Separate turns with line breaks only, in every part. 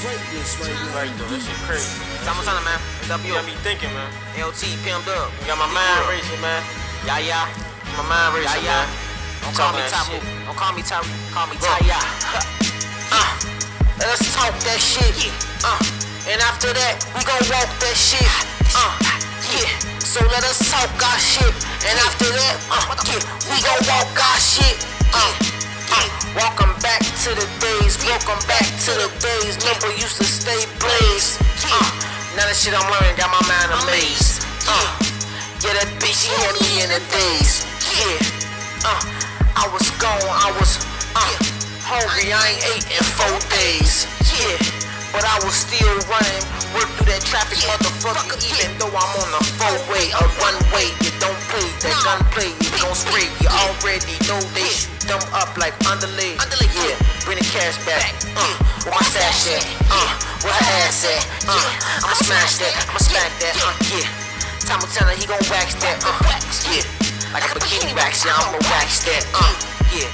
greatness right now.
Right though, that shit crazy. Time on time, man. W.
You got me thinking, man.
LT pimped up.
You got my mind racing, man.
Yeah, yeah.
My mind racing,
yeah.
man.
Don't call me
Talking that
Tapu.
shit.
Don't call me Tapu. Call me Taya. Uh, let's talk that shit. Uh, and after that, we gon' walk that shit. Uh, yeah. So let us talk our shit. And after that, uh, yeah, we gon' walk our shit. Uh, uh, welcome back to the days. Welcome back to the days. Remember, now the shit I'm learning got my mind amazed. Uh, yeah, that bitch, she had me in the days. Yeah. Uh, I was gone, I was uh, hungry, I ain't ate in four days. Yeah, but I was still running, work through that traffic, motherfucker. Even though I'm on a four way, a one way, you don't play that gunplay, you gon' spray. You already know they shoot them up like underlay. Yeah, bring the cash back. Uh, where my stash at? Uh, where her ass at? Uh, I'ma smash that, I'ma smack that. Uh, yeah. Time will tell her he gon' wax that. Uh, yeah. Like a bikini wax, yeah, I'ma wax that. Uh, yeah.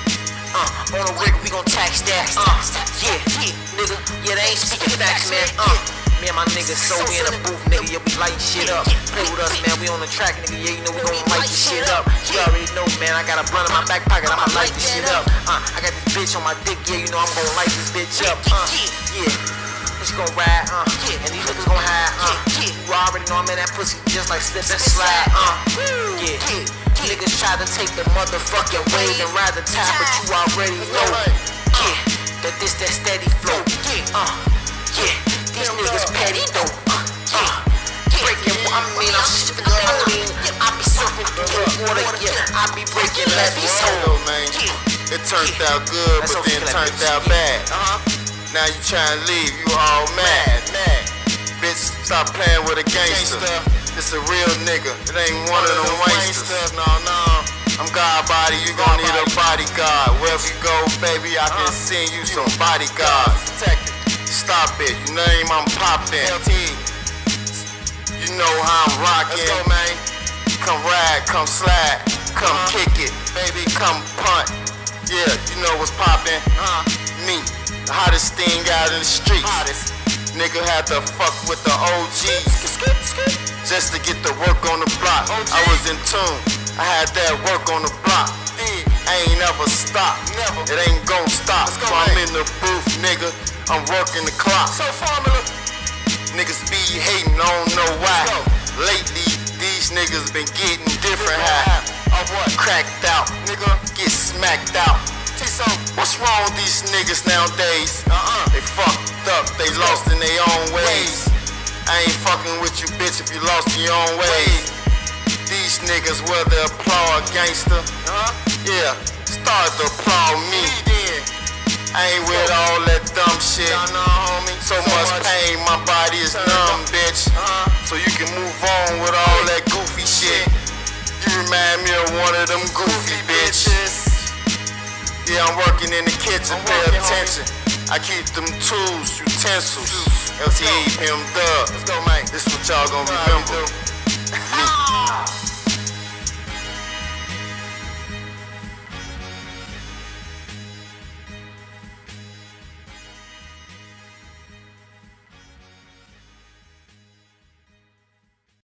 Uh, on the rig, we gon' tax that. Uh, yeah, nigga, yeah, they ain't speaking facts, man. Uh, me and my niggas so we in the booth, nigga, yeah, we light shit up. Play with us, man, we on the track, nigga, yeah, you know we gon' light this shit up. You already know, man, I got a blunt in my back pocket, I'ma light this shit bitch on my dick, yeah, you know I'm gon' light this bitch up. Uh, yeah. Bitch gon' ride, uh, and these niggas gon' hide, uh. You already know I'm in that pussy just like slip and slide, uh. Yeah. Niggas try to take the motherfucking wave and ride the tide, but you already know, yeah, that this that steady flow, uh, yeah. These niggas petty though, uh, yeah. Breaking, I mean, I'm I mean, I be surfing. Through the water, yeah. I be breaking levees,
Yo,
ho.
man,
Yeah.
It turned out good,
That's
but then turned out bad.
Uh-huh.
Now you trying to leave, you all mad, mad. Bitch, stop playing with a gangster. It's a real nigga, it ain't one of them wanksters. No, no. I'm God body, you gon' need a bodyguard. Wherever you go, baby, I can send you some bodyguards. Stop it, you name I'm poppin'. You know how I'm rockin'. Let's go, man. Come ride, come slide, come kick it, baby, come punt. Yeah, you know what's poppin'. Me, the hottest thing out in the streets. Nigga had to fuck with the OGs just to get the work on the block. I was in tune, I had that work on the block. I ain't never stop, never. It ain't gon' stop. So I'm in the booth, nigga. I'm working the clock. SoFormula. Niggas be hating, I don't know why. Lately, these niggas been getting different high. Of what? Cracked out, nigga. Get smacked out. What's wrong with these niggas nowadays? Uh-uh. They fucked up, they lost in their own ways. I ain't fucking with you, bitch, if you lost in your own ways. These niggas, whether applaud gangster, uh-huh. yeah, start to applaud me. I ain't with all that dumb shit. Remind me of one of them goofy bitches. Yeah, I'm working in the kitchen, pay attention. I keep them tools, utensils. LTE, Pim Dub. Let's go, man. This what y'all gonna remember.